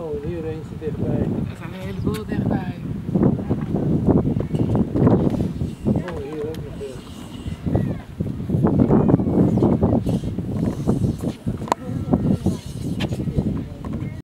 Oh, hier eentje dichtbij. Er zijn een heleboel dichtbij.